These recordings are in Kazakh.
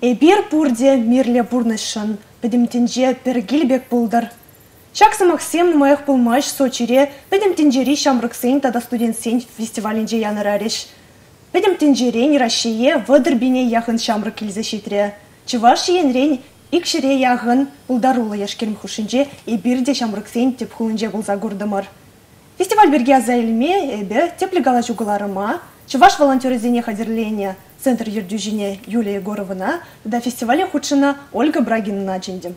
Эбир пурде мирле бурнышын, педемтенже пергилбек пулдар. Шаксы Максим моих пулмаш сочире, педемтенжери шамрыксен тада студентсен фестивалинже янырариш. Педемтенжерен Россия вăдыр бине яхын шамрык килзе шитре. Чываш енрен икшире яхын пулдарулы яшкерм хушинже эбирде шамрыксен теп хулынже булза гурдымыр. Фестиваль берге азайлме эбе теплі гала жугыларыма, Чуваш волонтеры хадерления Центр Юрдюжине Юлия Егоровна, да фестивале худшина Ольга Брагина начиндем.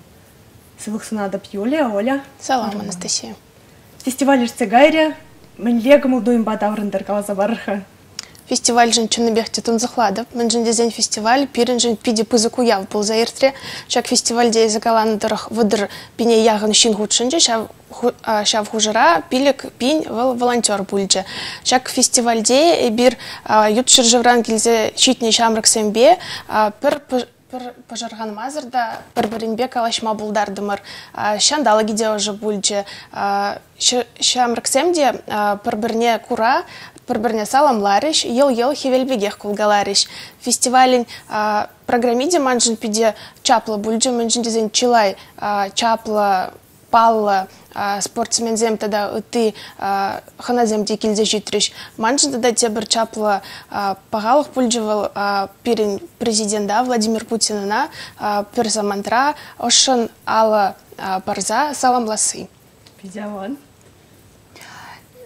Сылықсына адап Юлия, Оля. Салам, Анастасия. Фестиваль Ирцегайре, мен лего молдуем бадаврындыр каласа барыха. Фестиваль жын чынныбехте тунзықладып, мен жын дезен фестиваль, пирен жын пиде пызыку яв бұл заиртре, чак фестивальде закаландырых выдыр пине яғын шин худшынже, шав хужыра пилек пин волонтер бульже. Чак фестивальде бир ют шыржывран келзе шитне шамрык сембе, пір пір пожарған мазырда пір бірінбе калашма бұлдардымыр. Шандалы гиде уже бульже. Шамрыксемде пір бірне кура бір-біріне саламларыш, ел-ел хевелбегех кулгаларыш. Фестивалін программиде манжын пиде чаплы бульджы, манжын дезен чилай чаплы паллы спортсмензем тада ыты ханаземде килзе житриш. Манжын тада те бір чаплы пағалық бульджывал перин президента Владимир Путинына перзамантра ошын алы барза саламласы. Пидяван.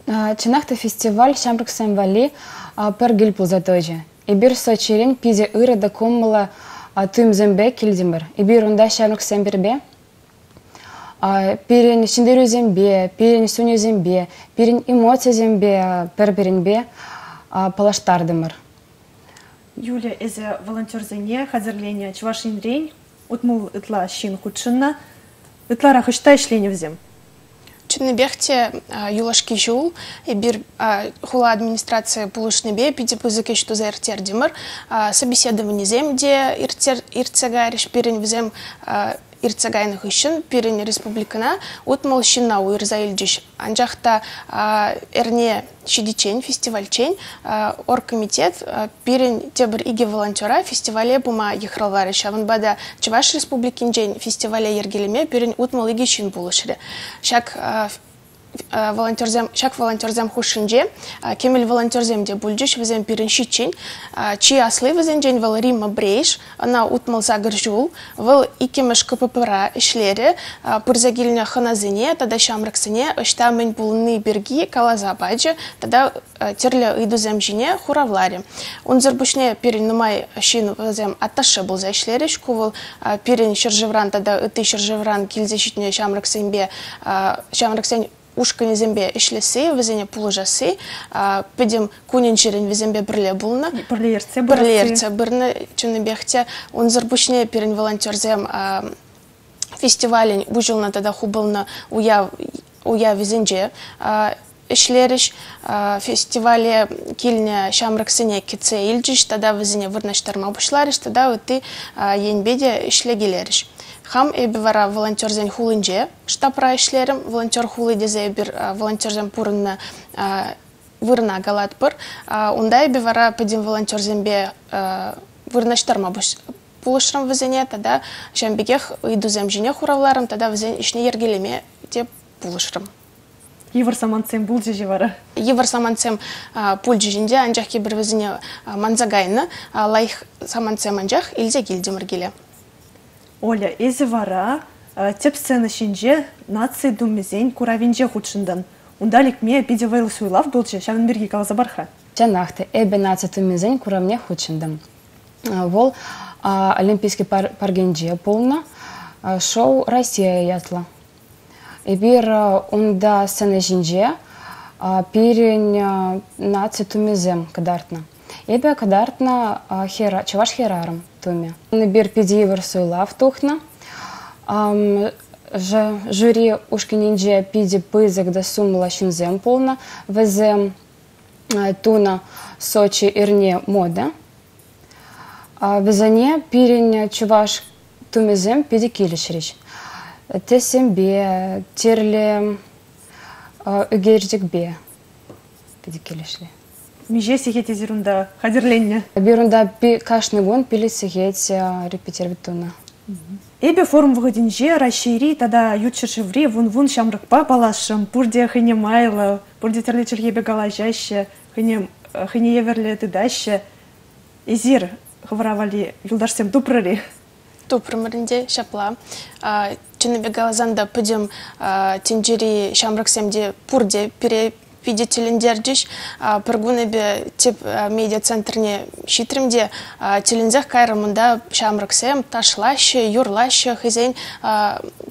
Чынақта фестиваль Шамрық Сәмвали пір гіл пулзатожы. Ибір сочерен пизе ырыда коммыла түйм зімбе келдімір. Ибір онда Шамрық Сәмбірбе пирен шиндеру зембе, пирен сүню зембе, пирен эмоция зембе, пір-бірінбе палаштардымыр. Юля, эзе волонтер зене, хазырление чувашин рейн, утмул ытла шин худшынна, ытлара хышта ишление взем. Чынныбехте юлашки жул, и бир хула администрация пулушныбе, пиди пузыке что за иртердимыр, собеседование земде, ирцегариш, пирен взем ирцегайных үшін пирен республикана утмал шинна уйрза илдиш. Анжақта эрне шидичен фестивальчен оргкомитет пирен тебір иге волонтера фестивале бума ехралвары шавын бада Чуваш республикинчен фестивале ергелеме пирен утмал иге шин. Шак волонтерзем шак волонтерзем хушинже. Э, кемел волонтерземде бульджиш визем пирин шичень э, чи аслы визен жень вал рима брейш она утмал загыржул вал икемеш кппра ишлере пырзагилня ханазыне тада шамраксыне ышта мен булны берги калаза баджы тада терле ыйдузем жине хуравларе унзыр бушне пирин нумай шин визем атташы булза ишлере шкувал пирин шыржывран тада ыты шыржывран килзе шитне шамраксенбе шамраксен ушкани зембе ишлесе, везене пулужасы, педем кунин черен везембе бірле булна. Бірле ерце Бірле ерце бірні чуны бехте. Он зарбушне перен волонтерзем фестивален бужылна тада хубылна уя, уя везенже. Ишлериш фестивале килне шамраксыне кетсе илджиш, тада везене вырнаштарма бушлариш, тада өті енбеде ишлегелериш. Хам эбі вара волонтерзен хулынже штапра ишлерім, волонтер хулы дезе бір волонтерзен пурынна вырна галат пыр. Унда эбі вара педин волонтерзенбе вырнаштарма пулышрым візене, тада жамбегех идузем жіне хуравларым, тада візен ішне ергелеме деп пулышрым. Евр саманцем бұл жеже вара? Евр саманцем пул жежінде анжақ кебір візіне манзагайны, лайх саманцем анжақ илзе келдемір келе. Оля, эзи вара, теп сцена шинже нации думезен куравинже худшындан. Ундалик ме пиде вейл суйлав болче, шавын берги калаза барха. Жанахты, эбе нация думезен куравне худшындан. Вол олимпийский пар паргенже полна, шоу Россия ятла. Эбир унда сцена жинже, пирень нация тумезем кадартна. Эбе кадартна хера, чаваш херарам туме. Набір підівер суйлав тухна. Же журі ушкінінже піді пизик да сумла шинзем полна, везем туна сочи ирне мода. Везане пирень чуваш тумезем піді кілішріч. Тесембе, терле үгердікбе. Пиде келешле. Меже сихете зерунда хадерленне. Бирунда пи кашны гон пили сихет репетировать туна. Эбе форум вғыдинже расшири тада ютшышеври вун-вун шамрыкпа палашым, пурде хыне майлы, пурде терлечелгебе галажаще, хыне хыне еверле тыдаще. Изир хваравали юлдарсем тупрыри. Тупрымырынде шапла. Чыныбе галазанда пыдем тенджери шамрыксемде пурде пере видетелендердиш пыргунебе тип медиа-центрне щитримде телензех кайрымында шамрыксем ташлаще юрлаще хызен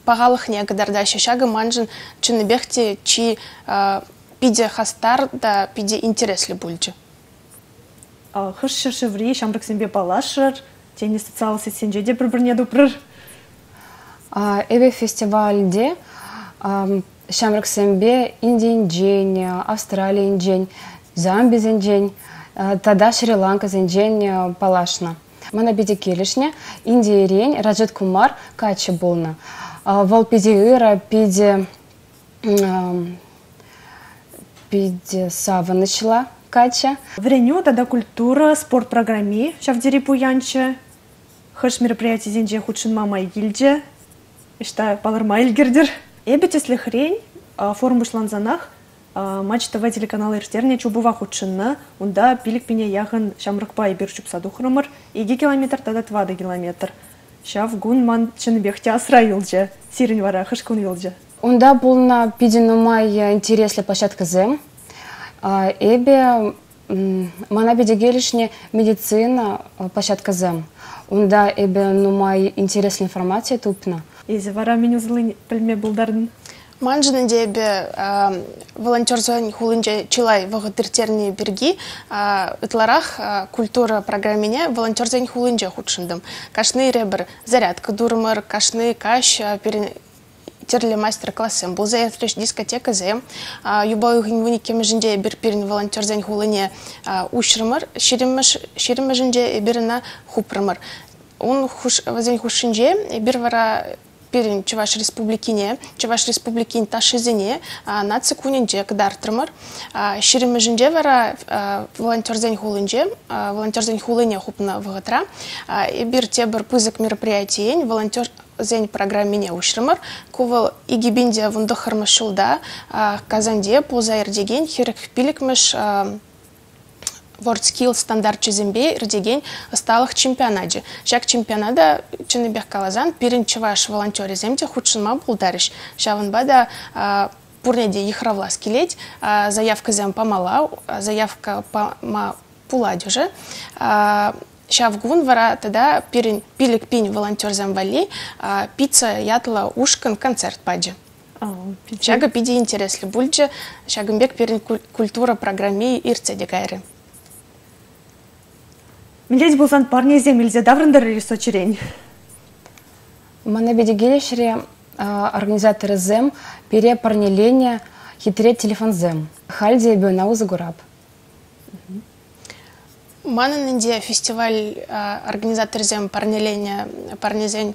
пагалыхне гадардаще шагы манжын чыныбехте чи пиде хастар да пиде интересли бульджи хыш шыршыври шамрыксембе палашыр тени социал сетсенже де бір біріне дупрыр эбе фестивальде Шамрыксембе Австралиен день, Замбизен день, тада Шри-Ланка день палашна. Мана биде Индия рень Раджат Кумар качы болна. Вол пиде ыра пиде пиде саванычла кача. Вреню тада культура, спорт программи, шавдери пуянчы. Хыш мероприятие зенже худшин мама и гильдже. Ишта палырма илгердер. Эбетесле хрень, матч ТВ телеканал иртерне чубува худшынна, унда пилик пине яғын шамрыкпа ибир чупсаду хрымыр, иги километр тада твады километр. Шав гун ман чыныбехте асра юлже, сирин вара хышкун юлже. Унда булна пидину май интересле площадка зем. Эбе мана биде гелишне медицина площадка зем. Унда эбе нумай интересная информация тупна. Ези вара меню злын пілме бұлдардың. Манжын дебе волонтер зон хулынже чилай вагытыртерни берги ытларах культура программине волонтер зон хулынже худшындым. Кашны ребер зарядка дурмар, кашны каш терле мастер-классым. Бұл заявтреш дискотека зем. Юбой гынвыни кемежінде бір пирин волонтер зен хулыне ушрымыр, ширимежінде біріна хупрымыр. Он хуш, вазен хушинже, бір вара пирин Чуваш республикине, Чуваш республикин ташизине, на цикунинже кдартрымыр. Ширимежинже вара волонтерзен хулынже, волонтерзен хулыне хупна вгатра. И бир те бір пызык мероприятиен, волонтер зен программине ушрымыр. Кувал игибинде вундахармышылда, казанде пулзайыр деген хирек пиликмеш WorldSkill стандарт чизембе ирдеген ысталық чемпионаде. Жак чемпионада чыныбек калазан пиринчи ваш волонтер земде худшынма булдарыш. Шавынба да пурнеде ихравлас келет, заявка зем помала, заявка пома пуладь уже. Шавгун вара тогда пирин пилик пинь волонтер вали, пицца ятла ушкан концерт паде. Шага пиди интересли бульджи, шагымбек пирин культура программи ирце дегайры. Милдеж болсан парнезе милзе даврындар рисо чирень. Мана бедегелешре организаторы зем пере парнелене хитре телефон зем. Хальде бе наузы гураб. Мананынде фестиваль организатор зем парнелене парнезень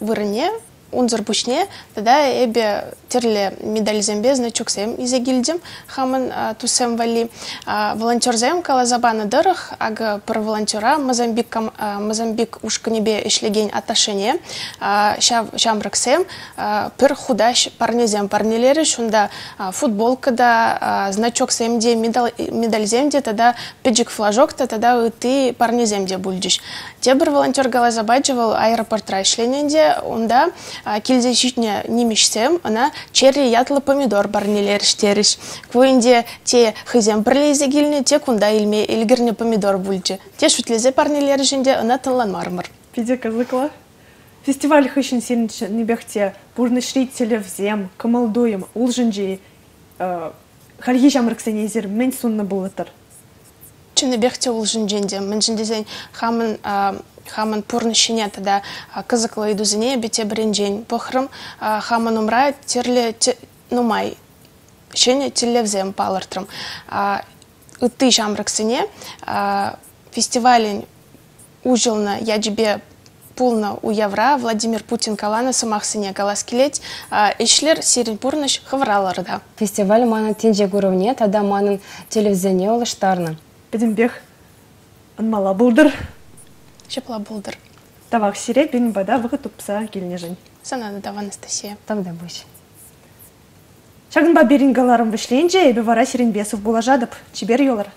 вырыне унзыр пушне тогда эбе терле медаль зембе значок сем изе гильдем хамын тусем вали. Волонтер зем калазабаны дырых ага пыр волонтера мозамбик мозамбик ушканебе ишлеген отношение шамрак сем пыр худаш парнезем парнелері шунда футболка да значок семде медаль земде тогда педжик флажок тогда ты парнеземде бульдиш те бір волонтер галазабаджывал аэропортра ішлененде онда келзе житне немешсем ана черри ятлы помидор барнелер іштеріш квоинде те хызем бірлезе келіне те кунда илме илгірне помидор бульче те шутлезе парнелер жінде ана тыллан мармыр пиде кызыкла фестиваль хыщин сенче небехте бурны взем камалдуем улжынжи хальги жамрыксене зер мен сунна булытыр чыныбехте улжынженде мен жіндезен хамын хаман пурнышине тада кызыклы идузине бите бренжень похрым хаман умра терле нумай шене телевзем палыртрым ытты жамрыксыне фестивалень ужылна яджибе пулна у Явра Владимир Путин калана сымақсыне калас келет, эшлер серин пурныш хавраларда. Фестиваль манын тенже гуровне, тада манын телевизионе олыштарны. Бедімбех ынмала булдыр. Шепла булдыр. Тавақ сирек бен бада вғы тупса келнежін. Сананы дава Анастасия. Тогда бұш. Шагынба берингаларым вішлейнже, әбі вара сирен бесов була жадып, чибер йолар.